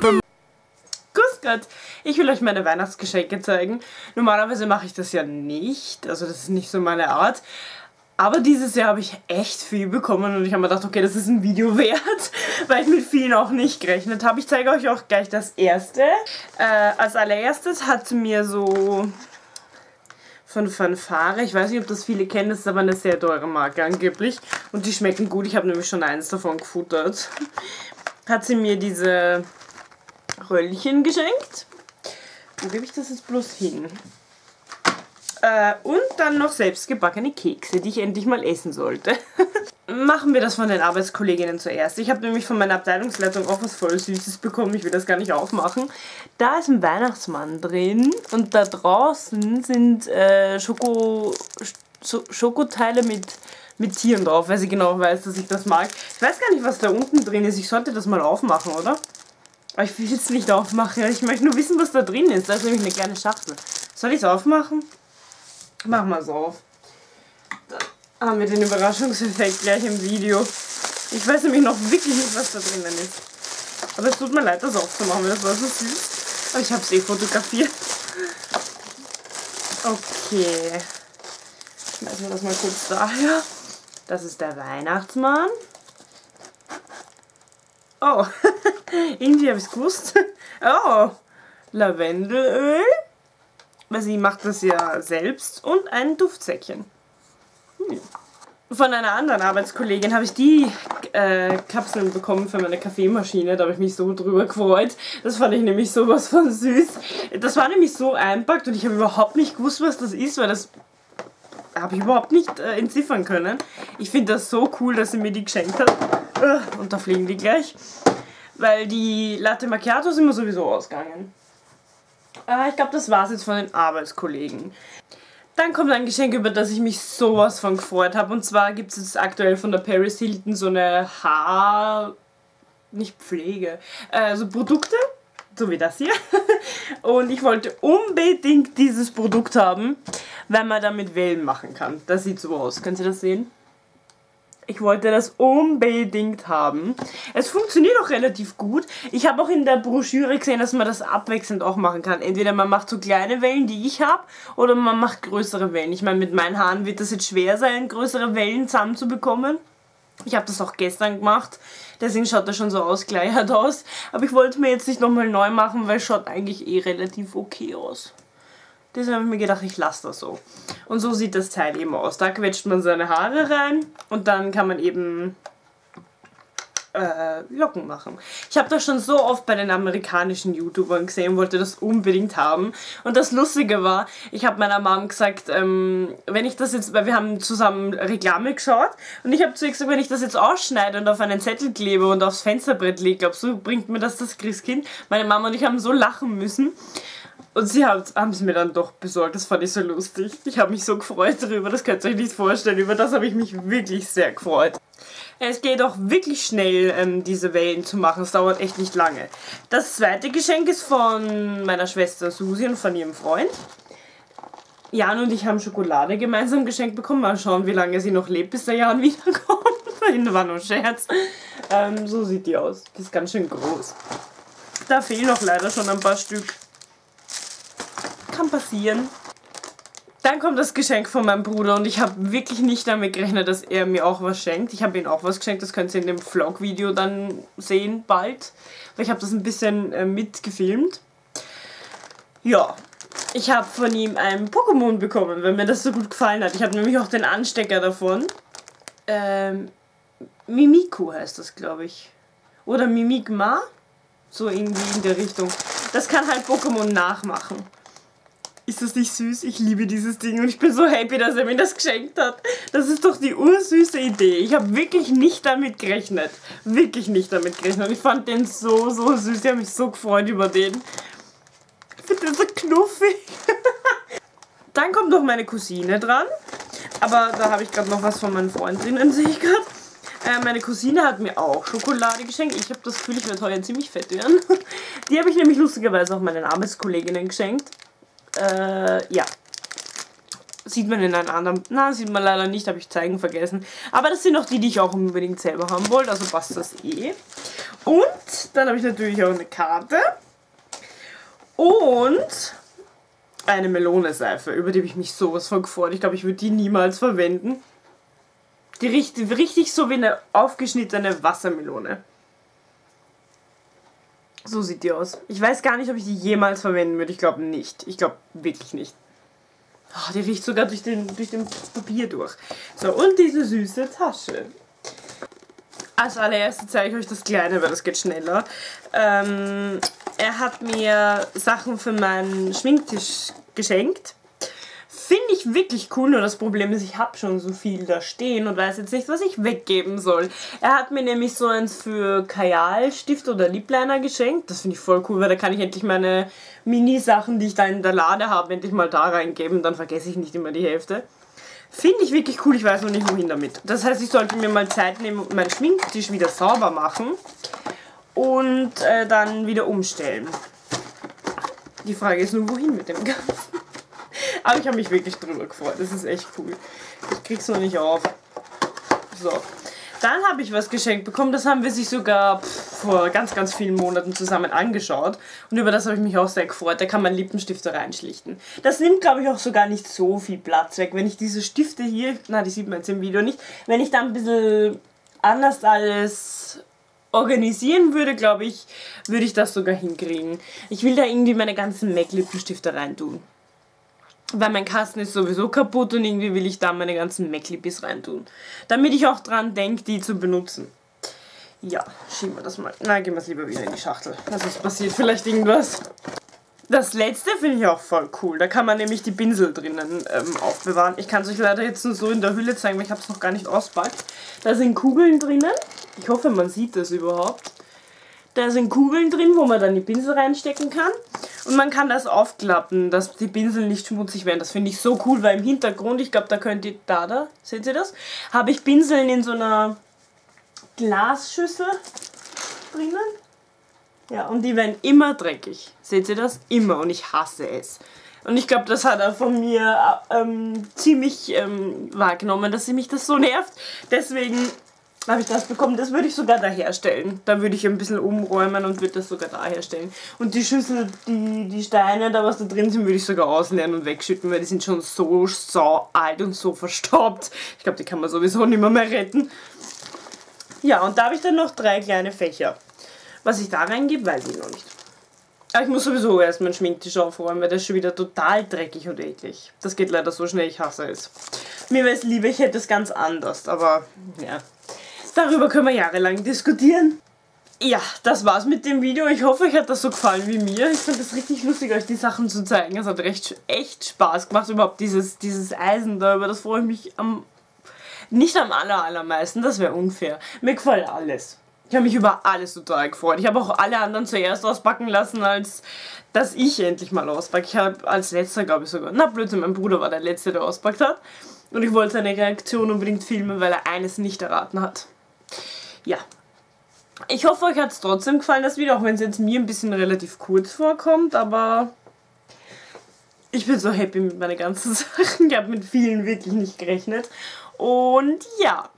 Grüß Gott, ich will euch meine Weihnachtsgeschenke zeigen. Normalerweise mache ich das ja nicht, also das ist nicht so meine Art. Aber dieses Jahr habe ich echt viel bekommen und ich habe mir gedacht, okay, das ist ein Video wert, weil ich mit vielen auch nicht gerechnet habe. Ich zeige euch auch gleich das erste. Äh, als allererstes hat mir so von Fanfare. Ich weiß nicht, ob das viele kennen, das ist aber eine sehr teure Marke angeblich. Und die schmecken gut. Ich habe nämlich schon eins davon gefuttert. Hat sie mir diese Röllchen geschenkt. Wo gebe ich das jetzt bloß hin? Äh, und dann noch selbstgebackene Kekse, die ich endlich mal essen sollte. Machen wir das von den Arbeitskolleginnen zuerst. Ich habe nämlich von meiner Abteilungsleitung auch was voll Süßes bekommen. Ich will das gar nicht aufmachen. Da ist ein Weihnachtsmann drin und da draußen sind äh, Schoko, Schokoteile mit, mit Tieren drauf, weil sie genau weiß, dass ich das mag. Ich weiß gar nicht, was da unten drin ist. Ich sollte das mal aufmachen, oder? Aber ich will es nicht aufmachen. Ich möchte nur wissen, was da drin ist. Da ist nämlich eine kleine Schachtel. Soll ich es aufmachen? Machen wir es auf. Dann haben wir den Überraschungseffekt gleich im Video. Ich weiß nämlich noch wirklich nicht, was da drinnen ist. Aber es tut mir leid, das aufzumachen, weil das war so süß. Aber ich habe es eh fotografiert. Okay. Schmeißen wir das mal kurz daher. Das ist der Weihnachtsmann. Oh, irgendwie habe ich es gewusst. Oh, Lavendelöl. Weil sie macht das ja selbst. Und ein Duftsäckchen. Hm. Von einer anderen Arbeitskollegin habe ich die äh, Kapseln bekommen für meine Kaffeemaschine. Da habe ich mich so drüber gefreut. Das fand ich nämlich sowas von süß. Das war nämlich so einpackt und ich habe überhaupt nicht gewusst, was das ist, weil das habe ich überhaupt nicht äh, entziffern können. Ich finde das so cool, dass sie mir die geschenkt hat. Und da fliegen die gleich. Weil die Latte Macchiato sind mir sowieso ausgegangen. Äh, ich glaube, das war es jetzt von den Arbeitskollegen. Dann kommt ein Geschenk, über das ich mich sowas von gefreut habe. Und zwar gibt es jetzt aktuell von der Paris Hilton so eine Haar... nicht Pflege, äh, so Produkte, so wie das hier. Und ich wollte unbedingt dieses Produkt haben, weil man damit Wellen machen kann. Das sieht so aus. Können Sie das sehen? Ich wollte das unbedingt haben. Es funktioniert auch relativ gut. Ich habe auch in der Broschüre gesehen, dass man das abwechselnd auch machen kann. Entweder man macht so kleine Wellen, die ich habe, oder man macht größere Wellen. Ich meine, mit meinen Haaren wird das jetzt schwer sein, größere Wellen zusammenzubekommen. Ich habe das auch gestern gemacht, deswegen schaut das schon so ausgleichert aus. Aber ich wollte es mir jetzt nicht nochmal neu machen, weil es schaut eigentlich eh relativ okay aus. Deshalb habe ich mir gedacht, ich lasse das so. Und so sieht das Teil eben aus. Da quetscht man seine Haare rein und dann kann man eben äh, Locken machen. Ich habe das schon so oft bei den amerikanischen YouTubern gesehen, wollte das unbedingt haben. Und das Lustige war, ich habe meiner Mom gesagt, ähm, wenn ich das jetzt, weil wir haben zusammen Reklame geschaut und ich habe zu ihr gesagt, wenn ich das jetzt ausschneide und auf einen Zettel klebe und aufs Fensterbrett lege, glaubst du, bringt mir das das Christkind? Meine Mama und ich haben so lachen müssen. Und sie haben es mir dann doch besorgt. Das fand ich so lustig. Ich habe mich so gefreut darüber. Das könnt ihr euch nicht vorstellen. Über das habe ich mich wirklich sehr gefreut. Es geht auch wirklich schnell, ähm, diese Wellen zu machen. Es dauert echt nicht lange. Das zweite Geschenk ist von meiner Schwester Susi und von ihrem Freund. Jan und ich haben Schokolade gemeinsam geschenkt bekommen. Mal schauen, wie lange sie noch lebt, bis der Jan wiederkommt. Das war nur Scherz. Ähm, so sieht die aus. Die ist ganz schön groß. Da fehlen noch leider schon ein paar Stück kann passieren. Dann kommt das Geschenk von meinem Bruder und ich habe wirklich nicht damit gerechnet, dass er mir auch was schenkt. Ich habe ihm auch was geschenkt, das könnt ihr in dem Vlog-Video dann sehen bald. Weil ich habe das ein bisschen äh, mitgefilmt. Ja, ich habe von ihm einen Pokémon bekommen, weil mir das so gut gefallen hat. Ich habe nämlich auch den Anstecker davon. Ähm, Mimiku heißt das, glaube ich. Oder Mimikma. So irgendwie in der Richtung. Das kann halt Pokémon nachmachen. Ist das nicht süß? Ich liebe dieses Ding und ich bin so happy, dass er mir das geschenkt hat. Das ist doch die ursüße Idee. Ich habe wirklich nicht damit gerechnet. Wirklich nicht damit gerechnet. Ich fand den so, so süß. Ich habe mich so gefreut über den. Ich finde den so knuffig. Dann kommt noch meine Cousine dran. Aber da habe ich gerade noch was von meinen Freundinnen, sehe ich gerade. Äh, meine Cousine hat mir auch Schokolade geschenkt. Ich habe das Gefühl, ich werde heuer ziemlich fett werden. Die habe ich nämlich lustigerweise auch meinen Arbeitskolleginnen geschenkt. Äh, ja. Sieht man in einem anderen. Na, sieht man leider nicht, habe ich zeigen vergessen. Aber das sind auch die, die ich auch unbedingt selber haben wollte, also passt das eh. Und dann habe ich natürlich auch eine Karte. Und eine Melone-Seife, über die habe ich mich sowas von gefreut. Ich glaube, ich würde die niemals verwenden. Die riecht richtig so wie eine aufgeschnittene Wassermelone. So sieht die aus. Ich weiß gar nicht, ob ich die jemals verwenden würde. Ich glaube nicht. Ich glaube wirklich nicht. Oh, die riecht sogar durch den, durch den Papier durch. So, und diese süße Tasche. Als allererstes zeige ich euch das Kleine, weil das geht schneller. Ähm, er hat mir Sachen für meinen Schminktisch geschenkt. Finde ich wirklich cool, nur das Problem ist, ich habe schon so viel da stehen und weiß jetzt nicht, was ich weggeben soll. Er hat mir nämlich so eins für Kajalstift oder Lipliner geschenkt. Das finde ich voll cool, weil da kann ich endlich meine Mini-Sachen, die ich da in der Lade habe, endlich mal da reingeben. Dann vergesse ich nicht immer die Hälfte. Finde ich wirklich cool, ich weiß noch nicht wohin damit. Das heißt, ich sollte mir mal Zeit nehmen und meinen Schminktisch wieder sauber machen und äh, dann wieder umstellen. Die Frage ist nur, wohin mit dem Ganzen. Aber ich habe mich wirklich drüber gefreut. Das ist echt cool. Ich krieg's noch nicht auf. So. Dann habe ich was geschenkt bekommen. Das haben wir sich sogar pff, vor ganz, ganz vielen Monaten zusammen angeschaut. Und über das habe ich mich auch sehr gefreut. Da kann man Lippenstifte reinschlichten. Das nimmt, glaube ich, auch sogar nicht so viel Platz weg. Wenn ich diese Stifte hier, na, die sieht man jetzt im Video nicht, wenn ich da ein bisschen anders alles organisieren würde, glaube ich, würde ich das sogar hinkriegen. Ich will da irgendwie meine ganzen MAC-Lippenstifte reintun. Weil mein Kasten ist sowieso kaputt und irgendwie will ich da meine ganzen MAC-Lippis reintun. Damit ich auch dran denke, die zu benutzen. Ja, schieben wir das mal. Na, gehen wir es lieber wieder in die Schachtel. Also es passiert vielleicht irgendwas. Das letzte finde ich auch voll cool. Da kann man nämlich die Pinsel drinnen ähm, aufbewahren. Ich kann es euch leider jetzt nur so in der Hülle zeigen, weil ich habe es noch gar nicht auspackt. Da sind Kugeln drinnen. Ich hoffe, man sieht das überhaupt. Da sind Kugeln drin, wo man dann die Pinsel reinstecken kann. Und man kann das aufklappen, dass die Pinsel nicht schmutzig werden. Das finde ich so cool, weil im Hintergrund, ich glaube, da könnt ihr, da, da, seht ihr das? Habe ich Pinseln in so einer Glasschüssel drinnen. Ja, und die werden immer dreckig. Seht ihr das? Immer. Und ich hasse es. Und ich glaube, das hat er von mir ähm, ziemlich ähm, wahrgenommen, dass sie mich das so nervt. Deswegen habe ich das bekommen. Das würde ich sogar da herstellen. Da würde ich ein bisschen umräumen und würde das sogar da herstellen. Und die Schüssel, die, die Steine, da was da drin sind, würde ich sogar ausleeren und wegschütten, weil die sind schon so sau alt und so verstaubt. Ich glaube, die kann man sowieso nicht mehr, mehr retten. Ja, und da habe ich dann noch drei kleine Fächer. Was ich da reingebe, weiß ich noch nicht. Aber ich muss sowieso erst meinen Schminktisch aufräumen, weil der ist schon wieder total dreckig und eklig. Das geht leider so schnell, ich hasse es. Mir wäre es lieber, ich hätte es ganz anders, aber ja, Darüber können wir jahrelang diskutieren. Ja, das war's mit dem Video. Ich hoffe, euch hat das so gefallen wie mir. Ich finde es richtig lustig, euch die Sachen zu zeigen. Es hat recht, echt Spaß gemacht, überhaupt dieses, dieses Eisen da. Über das freue ich mich am... Nicht am aller, allermeisten, das wäre unfair. Mir gefällt alles. Ich habe mich über alles total gefreut. Ich habe auch alle anderen zuerst auspacken lassen, als dass ich endlich mal auspacke. Ich habe als letzter, glaube ich sogar, na Blödsinn, mein Bruder war der Letzte, der auspackt hat. Und ich wollte seine Reaktion unbedingt filmen, weil er eines nicht erraten hat ja. Ich hoffe, euch hat es trotzdem gefallen, das Video, auch wenn es jetzt mir ein bisschen relativ kurz vorkommt, aber ich bin so happy mit meinen ganzen Sachen. Ich habe mit vielen wirklich nicht gerechnet. Und ja.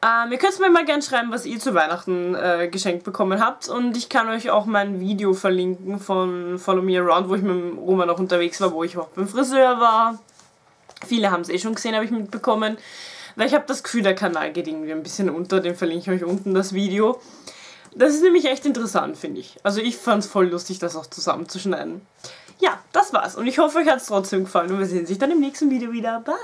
Ähm, ihr könnt mir mal gerne schreiben, was ihr zu Weihnachten äh, geschenkt bekommen habt. Und ich kann euch auch mein Video verlinken von Follow Me Around, wo ich mit dem Roma noch unterwegs war, wo ich auch beim Friseur war. Viele haben es eh schon gesehen, habe ich mitbekommen. Weil ich habe das Gefühl, der Kanal geht irgendwie ein bisschen unter, den verlinke ich euch unten das Video. Das ist nämlich echt interessant, finde ich. Also ich fand es voll lustig, das auch zusammenzuschneiden. Ja, das war's. Und ich hoffe, euch hat es trotzdem gefallen und wir sehen sich dann im nächsten Video wieder. Bye!